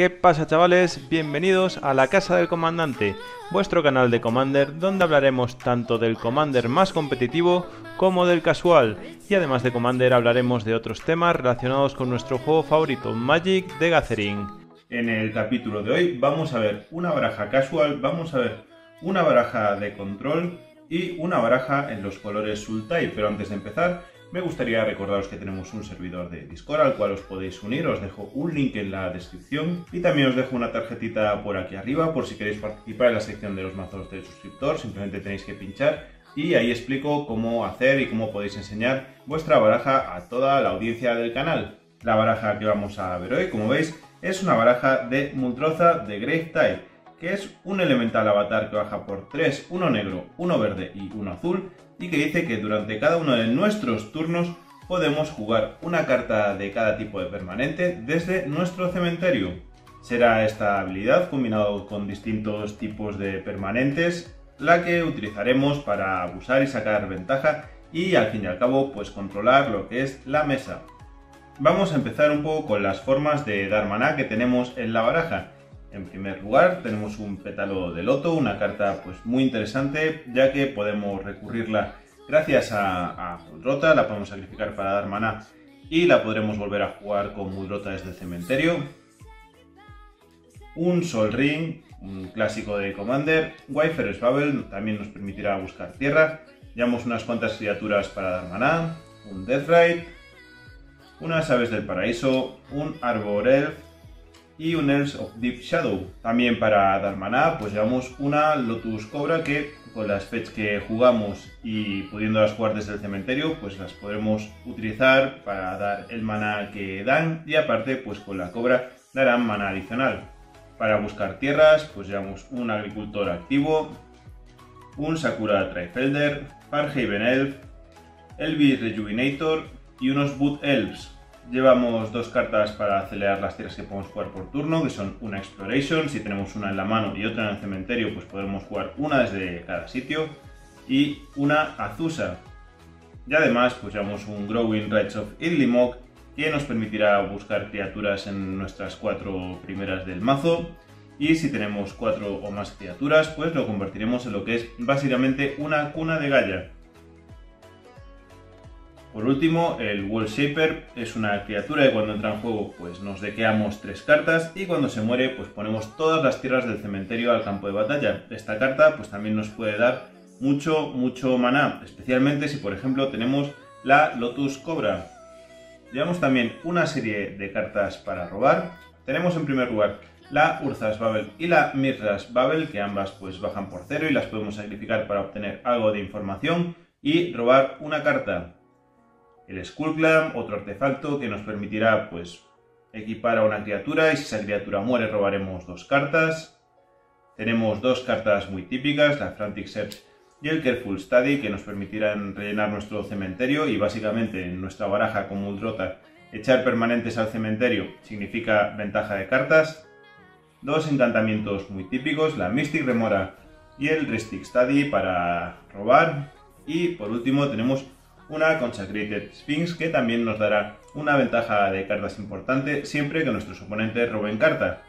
¿Qué pasa chavales? Bienvenidos a la Casa del Comandante, vuestro canal de Commander donde hablaremos tanto del Commander más competitivo como del casual y además de Commander hablaremos de otros temas relacionados con nuestro juego favorito Magic the Gathering. En el capítulo de hoy vamos a ver una baraja casual, vamos a ver una baraja de control y una baraja en los colores Sultai, pero antes de empezar me gustaría recordaros que tenemos un servidor de Discord al cual os podéis unir, os dejo un link en la descripción y también os dejo una tarjetita por aquí arriba por si queréis participar en la sección de los mazos del suscriptor, simplemente tenéis que pinchar y ahí explico cómo hacer y cómo podéis enseñar vuestra baraja a toda la audiencia del canal. La baraja que vamos a ver hoy, como veis, es una baraja de Multroza de Grave Tide, que es un elemental avatar que baja por 3, uno negro, uno verde y uno azul, y que dice que durante cada uno de nuestros turnos podemos jugar una carta de cada tipo de permanente desde nuestro cementerio. Será esta habilidad combinado con distintos tipos de permanentes la que utilizaremos para abusar y sacar ventaja y al fin y al cabo pues controlar lo que es la mesa. Vamos a empezar un poco con las formas de dar maná que tenemos en la baraja. En primer lugar tenemos un pétalo de loto, una carta pues muy interesante ya que podemos recurrirla gracias a, a Muldrota, la podemos sacrificar para dar maná y la podremos volver a jugar con Muldrota desde el cementerio. Un Sol Ring, un clásico de Commander. Wayfarer's Babel también nos permitirá buscar tierra. Llevamos unas cuantas criaturas para dar maná. Un Deathrite, unas Aves del Paraíso, un Arbor Elf y un Elves of Deep Shadow. También para dar maná, pues llevamos una Lotus Cobra que con las fetch que jugamos y pudiéndolas jugar desde el cementerio, pues las podremos utilizar para dar el maná que dan y aparte, pues con la cobra darán maná adicional. Para buscar tierras, pues llevamos un agricultor activo, un Sakura Trifelder, Farhaven Elf, Elvis Rejuvenator y unos Boot Elves. Llevamos dos cartas para acelerar las tierras que podemos jugar por turno, que son una Exploration, si tenemos una en la mano y otra en el cementerio, pues podemos jugar una desde cada sitio, y una Azusa. Y además, pues llevamos un Growing Rights of Idlimok, que nos permitirá buscar criaturas en nuestras cuatro primeras del mazo, y si tenemos cuatro o más criaturas, pues lo convertiremos en lo que es básicamente una cuna de Gaia. Por último, el Wall Shaper es una criatura que cuando entra en juego pues nos dequeamos tres cartas y cuando se muere pues ponemos todas las tierras del cementerio al campo de batalla. Esta carta pues también nos puede dar mucho, mucho maná, especialmente si por ejemplo tenemos la Lotus Cobra. Llevamos también una serie de cartas para robar. Tenemos en primer lugar la Urzas Babel y la Mirras Babel, que ambas pues bajan por cero y las podemos sacrificar para obtener algo de información y robar una carta el Skullclam, otro artefacto que nos permitirá pues equipar a una criatura y si esa criatura muere robaremos dos cartas. Tenemos dos cartas muy típicas, la Frantic Search y el Careful Study que nos permitirán rellenar nuestro cementerio y básicamente en nuestra baraja con Muldrota echar permanentes al cementerio significa ventaja de cartas. Dos encantamientos muy típicos, la Mystic Remora y el Ristic Study para robar. Y por último tenemos una Consecrated Sphinx que también nos dará una ventaja de cartas importante siempre que nuestros oponentes roben carta.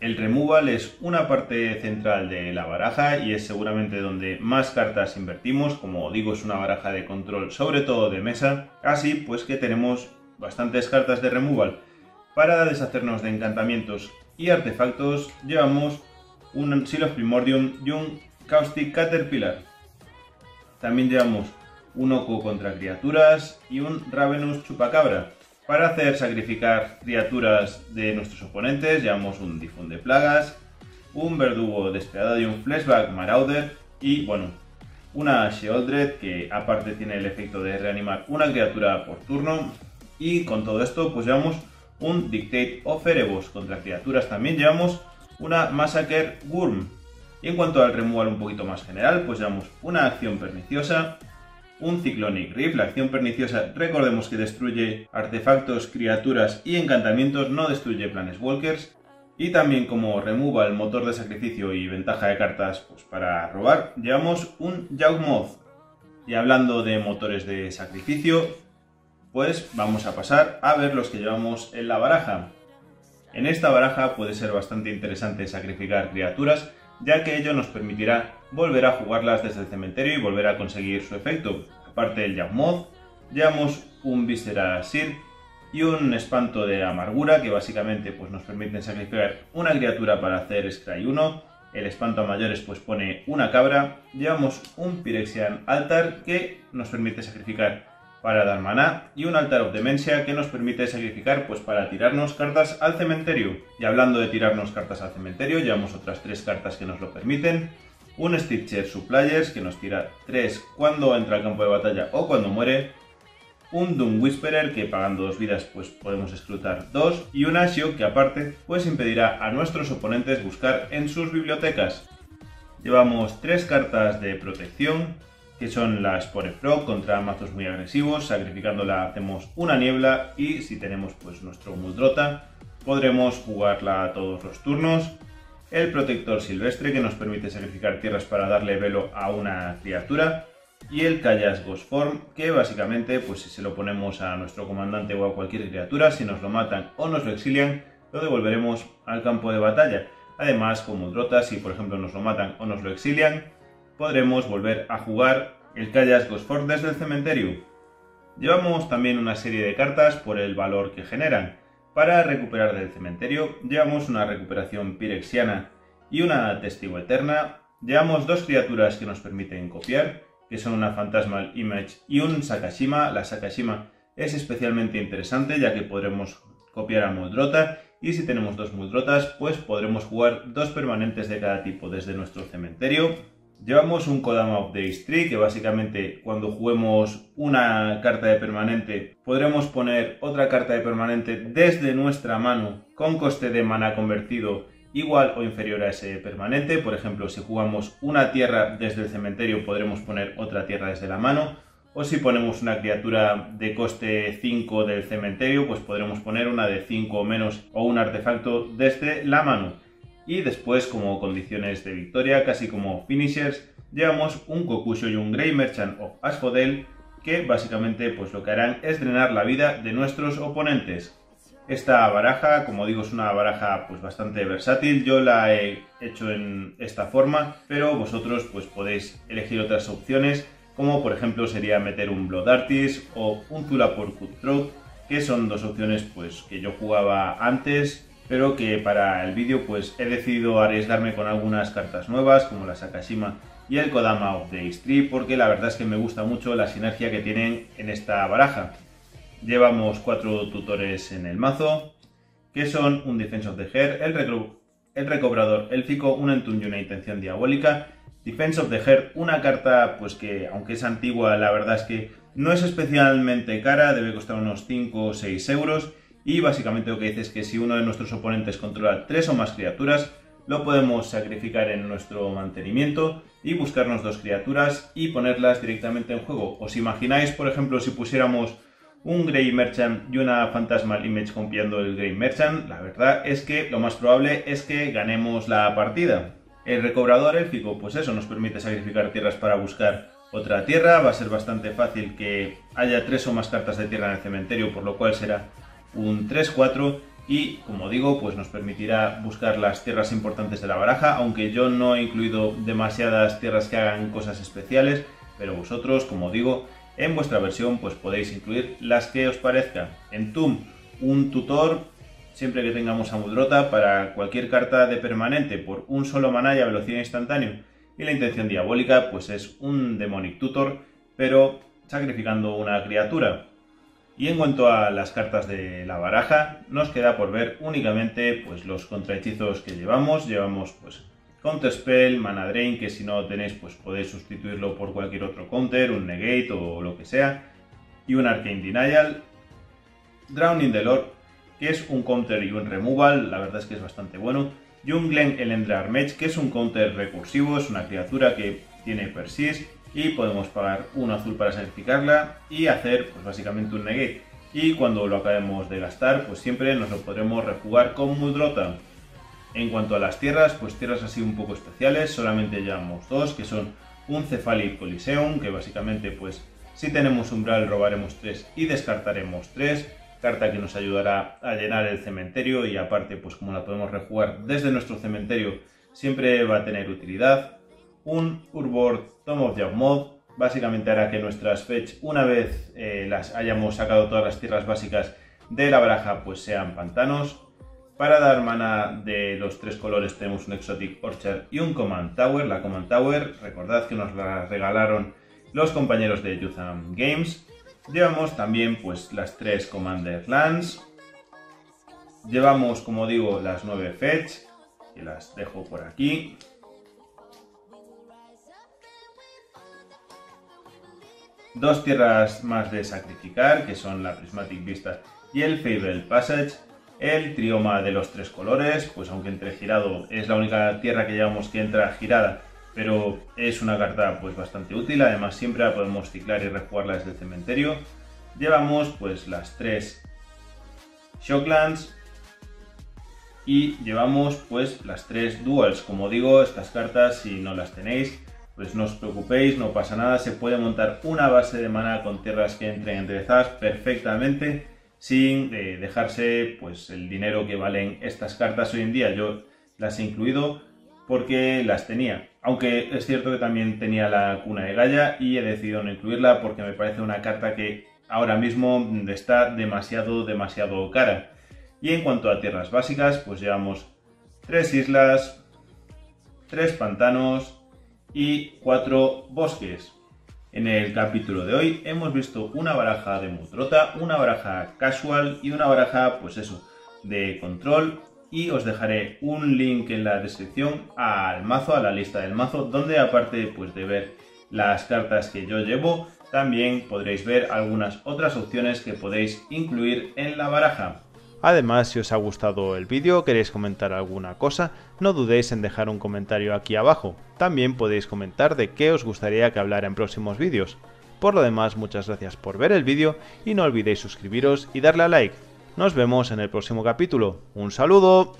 El removal es una parte central de la baraja y es seguramente donde más cartas invertimos, como digo es una baraja de control sobre todo de mesa, así pues que tenemos bastantes cartas de removal. Para deshacernos de encantamientos y artefactos llevamos un Seal of Primordium y un Caustic Caterpillar. También llevamos un Oco contra criaturas y un Ravenous Chupacabra. Para hacer sacrificar criaturas de nuestros oponentes llevamos un Difun de Plagas, un Verdugo Despiadado y un Flashback Marauder y, bueno, una Sheoldred que aparte tiene el efecto de reanimar una criatura por turno. Y con todo esto pues llevamos un Dictate of Erebos contra criaturas también. Llevamos una Massacre Worm. Y en cuanto al removal un poquito más general pues llevamos una acción perniciosa un Cyclonic Rift, la acción perniciosa, recordemos que destruye artefactos, criaturas y encantamientos, no destruye planes walkers. Y también como remuva el motor de sacrificio y ventaja de cartas pues, para robar, llevamos un Yawgmoth. Y hablando de motores de sacrificio, pues vamos a pasar a ver los que llevamos en la baraja. En esta baraja puede ser bastante interesante sacrificar criaturas, ya que ello nos permitirá volver a jugarlas desde el cementerio y volver a conseguir su efecto. Aparte del Yawmoth, llevamos un Viscera Sir y un espanto de amargura que básicamente pues, nos permiten sacrificar una criatura para hacer Scry 1. El espanto a mayores pues pone una cabra. Llevamos un Pyrexian Altar que nos permite sacrificar para dar maná y un Altar of Demencia que nos permite sacrificar pues para tirarnos cartas al cementerio. Y hablando de tirarnos cartas al cementerio, llevamos otras tres cartas que nos lo permiten. Un Stitcher Suppliers que nos tira 3 cuando entra al campo de batalla o cuando muere un Doom Whisperer que pagando dos vidas pues podemos escrutar dos y un Asio que aparte pues impedirá a nuestros oponentes buscar en sus bibliotecas. Llevamos tres cartas de protección que son la Spore contra mazos muy agresivos, sacrificándola hacemos una niebla y si tenemos pues nuestro Muldrota podremos jugarla todos los turnos. El Protector Silvestre que nos permite sacrificar tierras para darle velo a una criatura y el Callas Form, que básicamente, pues si se lo ponemos a nuestro comandante o a cualquier criatura, si nos lo matan o nos lo exilian, lo devolveremos al campo de batalla. Además, como Drota, si por ejemplo nos lo matan o nos lo exilian, podremos volver a jugar el Callas Ghost Form desde el cementerio. Llevamos también una serie de cartas por el valor que generan. Para recuperar del cementerio, llevamos una recuperación pirexiana y una testigo eterna. Llevamos dos criaturas que nos permiten copiar que son una Phantasmal Image y un Sakashima. La Sakashima es especialmente interesante ya que podremos copiar a Muldrota y si tenemos dos Muldrotas pues podremos jugar dos permanentes de cada tipo desde nuestro cementerio. Llevamos un Kodama of the Tree que básicamente cuando juguemos una carta de permanente podremos poner otra carta de permanente desde nuestra mano con coste de mana convertido igual o inferior a ese permanente. Por ejemplo, si jugamos una tierra desde el cementerio podremos poner otra tierra desde la mano. O si ponemos una criatura de coste 5 del cementerio, pues podremos poner una de 5 o menos o un artefacto desde la mano. Y después, como condiciones de victoria, casi como finishers, llevamos un Kokusho y un Grey Merchant of Asphodel que básicamente pues lo que harán es drenar la vida de nuestros oponentes. Esta baraja, como digo, es una baraja pues bastante versátil. Yo la he hecho en esta forma, pero vosotros pues podéis elegir otras opciones, como por ejemplo sería meter un Blood Artist o un Tula por Cutthroat, que son dos opciones pues que yo jugaba antes, pero que para el vídeo pues he decidido arriesgarme con algunas cartas nuevas, como la Sakashima y el Kodama of the Street, porque la verdad es que me gusta mucho la sinergia que tienen en esta baraja. Llevamos cuatro tutores en el mazo, que son un Defense of the Heart, el, el recobrador élfico, un Entun y una intención diabólica. Defense of the Heart, una carta pues que aunque es antigua, la verdad es que no es especialmente cara, debe costar unos 5 o 6 euros. Y básicamente lo que dice es que si uno de nuestros oponentes controla tres o más criaturas, lo podemos sacrificar en nuestro mantenimiento y buscarnos dos criaturas y ponerlas directamente en juego. ¿Os imagináis, por ejemplo, si pusiéramos un Grey Merchant y una Phantasmal Image copiando el Grey Merchant, la verdad es que lo más probable es que ganemos la partida. El recobrador élfico, pues eso, nos permite sacrificar tierras para buscar otra tierra, va a ser bastante fácil que haya tres o más cartas de tierra en el cementerio, por lo cual será un 3-4 y como digo, pues nos permitirá buscar las tierras importantes de la baraja, aunque yo no he incluido demasiadas tierras que hagan cosas especiales, pero vosotros, como digo, en vuestra versión pues podéis incluir las que os parezcan. En TUM, un tutor, siempre que tengamos a Mudrota, para cualquier carta de permanente por un solo maná a velocidad instantánea. Y la intención diabólica pues es un Demonic Tutor, pero sacrificando una criatura. Y en cuanto a las cartas de la baraja, nos queda por ver únicamente pues los contrahechizos que llevamos. Llevamos pues Counter Spell, Mana Drain, que si no tenéis, pues podéis sustituirlo por cualquier otro counter, un Negate o lo que sea. Y un Arcane Denial. Drowning the Lord, que es un counter y un removal, la verdad es que es bastante bueno. Y un Glen Elendrar Mage, que es un counter recursivo, es una criatura que tiene Persist y podemos pagar un azul para sacrificarla y hacer pues básicamente un negate. Y cuando lo acabemos de gastar, pues siempre nos lo podremos rejugar con Muldrota. En cuanto a las tierras, pues tierras así un poco especiales, solamente llevamos dos, que son un Cephalic Coliseum, que básicamente pues si tenemos umbral robaremos tres y descartaremos tres. carta que nos ayudará a llenar el cementerio y aparte, pues como la podemos rejugar desde nuestro cementerio, siempre va a tener utilidad. Un Urbord Tome of Mod básicamente hará que nuestras fetch, una vez eh, las hayamos sacado todas las tierras básicas de la baraja, pues sean pantanos. Para dar mana de los tres colores tenemos un Exotic Orchard y un Command Tower. La Command Tower, recordad que nos la regalaron los compañeros de Yutham Games. Llevamos también pues las tres Commander Lands. Llevamos, como digo, las nueve Fetch, que las dejo por aquí. Dos tierras más de sacrificar, que son la Prismatic Vista y el Fable Passage. El Trioma de los tres colores, pues aunque entre girado es la única tierra que llevamos que entra girada, pero es una carta pues bastante útil, además siempre la podemos ciclar y rejugarla desde el cementerio. Llevamos pues las tres Shocklands y llevamos pues las tres Duals. Como digo, estas cartas si no las tenéis pues no os preocupéis, no pasa nada, se puede montar una base de mana con tierras que entren enderezadas perfectamente sin eh, dejarse pues el dinero que valen estas cartas hoy en día. Yo las he incluido porque las tenía, aunque es cierto que también tenía la cuna de Gaia y he decidido no incluirla porque me parece una carta que ahora mismo está demasiado, demasiado cara. Y en cuanto a tierras básicas, pues llevamos tres islas, tres pantanos, y cuatro bosques. En el capítulo de hoy hemos visto una baraja de Mutrota, una baraja casual y una baraja, pues eso, de control. Y os dejaré un link en la descripción al mazo, a la lista del mazo, donde aparte pues, de ver las cartas que yo llevo, también podréis ver algunas otras opciones que podéis incluir en la baraja. Además, si os ha gustado el vídeo o queréis comentar alguna cosa, no dudéis en dejar un comentario aquí abajo. También podéis comentar de qué os gustaría que hablara en próximos vídeos. Por lo demás, muchas gracias por ver el vídeo y no olvidéis suscribiros y darle a like. Nos vemos en el próximo capítulo. ¡Un saludo!